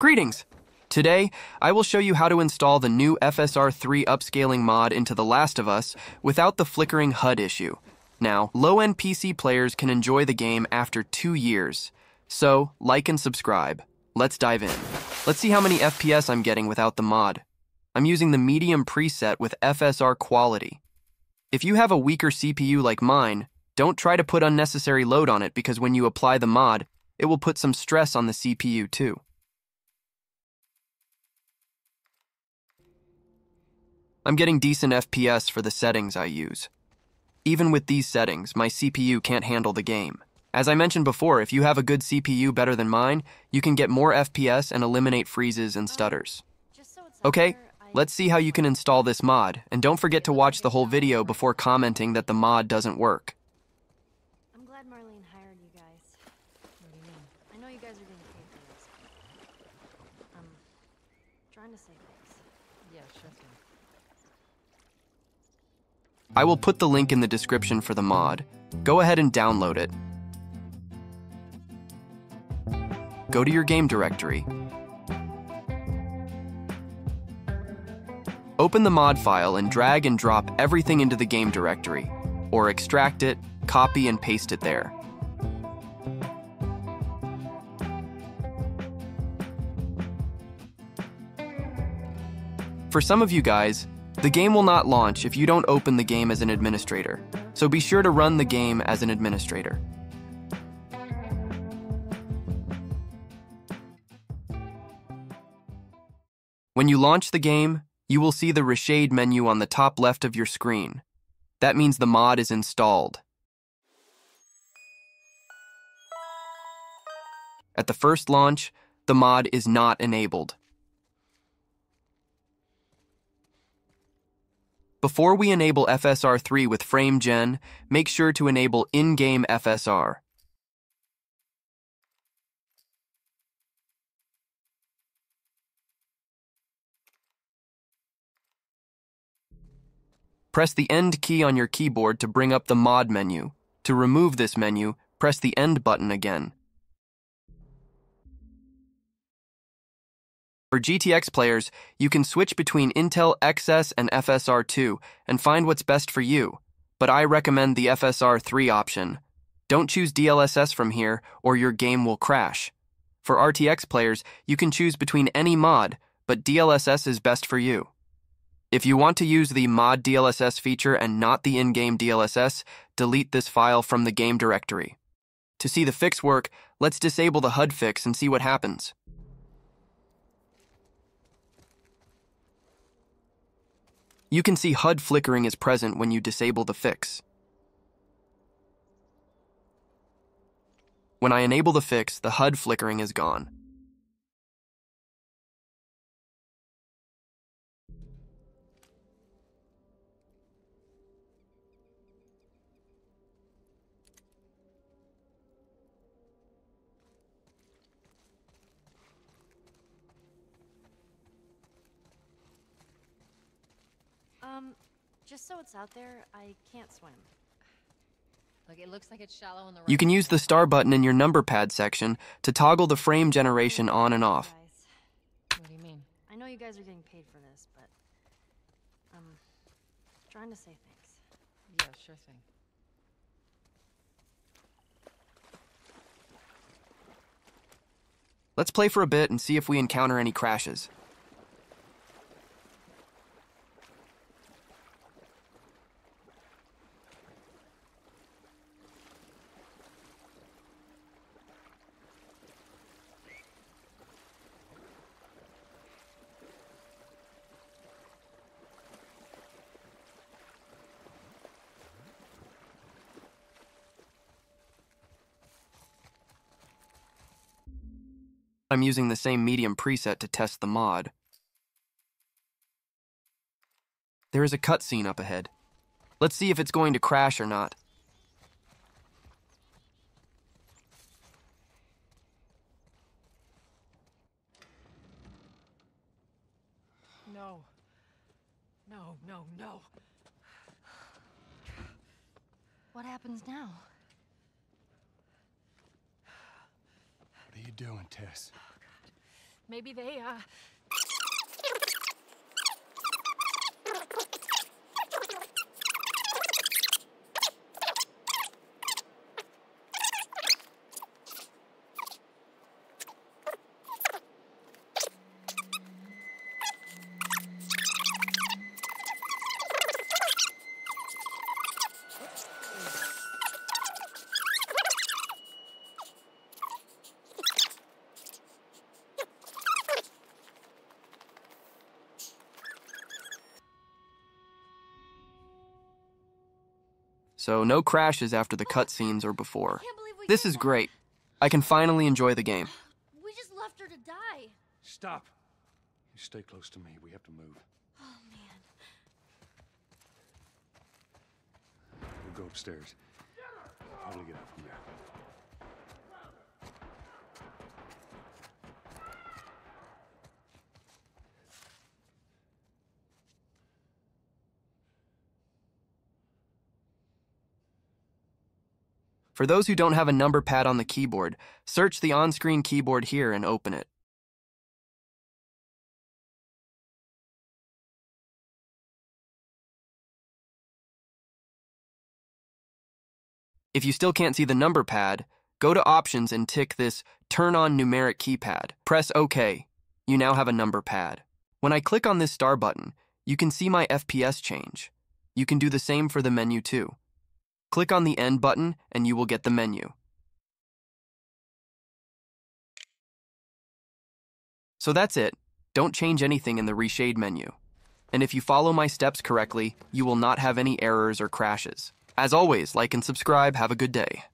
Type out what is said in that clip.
Greetings! Today, I will show you how to install the new FSR3 upscaling mod into The Last of Us without the flickering HUD issue. Now, low-end PC players can enjoy the game after two years. So, like and subscribe. Let's dive in. Let's see how many FPS I'm getting without the mod. I'm using the medium preset with FSR quality. If you have a weaker CPU like mine, don't try to put unnecessary load on it because when you apply the mod, it will put some stress on the CPU too. I'm getting decent FPS for the settings I use. Even with these settings, my CPU can't handle the game. As I mentioned before, if you have a good CPU better than mine, you can get more FPS and eliminate freezes and stutters. Okay, let's see how you can install this mod, and don't forget to watch the whole video before commenting that the mod doesn't work. Trying to thanks. Yeah, sure thing. I will put the link in the description for the mod. Go ahead and download it. Go to your game directory. Open the mod file and drag and drop everything into the game directory, or extract it, copy and paste it there. For some of you guys, the game will not launch if you don't open the game as an administrator, so be sure to run the game as an administrator. When you launch the game, you will see the Reshade menu on the top left of your screen. That means the mod is installed. At the first launch, the mod is not enabled. Before we enable FSR3 with FrameGen, make sure to enable in-game FSR. Press the End key on your keyboard to bring up the Mod menu. To remove this menu, press the End button again. For GTX players, you can switch between Intel XeSS and FSR2 and find what's best for you, but I recommend the FSR3 option. Don't choose DLSS from here or your game will crash. For RTX players, you can choose between any mod, but DLSS is best for you. If you want to use the mod DLSS feature and not the in-game DLSS, delete this file from the game directory. To see the fix work, let's disable the HUD fix and see what happens. You can see HUD flickering is present when you disable the fix. When I enable the fix, the HUD flickering is gone. Um, just so it's out there, I can't swim. Look, it looks like it's shallow on the right. You can use the star button in your number pad section to toggle the frame generation on and off. Guys, What do you mean? I know you guys are getting paid for this, but I'm trying to say thanks. Yeah, sure thing. Let's play for a bit and see if we encounter any crashes. I'm using the same medium preset to test the mod. There is a cutscene up ahead. Let's see if it's going to crash or not. No. No, no, no. What happens now? Doing, Tess? Maybe they, uh. So, no crashes after the cutscenes or before. Can't believe we This is great. I can finally enjoy the game. We just left her to die. Stop. You stay close to me. We have to move. Oh man. We'll go upstairs. Probably get out from there. For those who don't have a number pad on the keyboard, search the on screen keyboard here and open it. If you still can't see the number pad, go to Options and tick this Turn on Numeric Keypad. Press OK. You now have a number pad. When I click on this star button, you can see my FPS change. You can do the same for the menu too. Click on the End button and you will get the menu. So that's it. Don't change anything in the Reshade menu. And if you follow my steps correctly, you will not have any errors or crashes. As always, like and subscribe. Have a good day.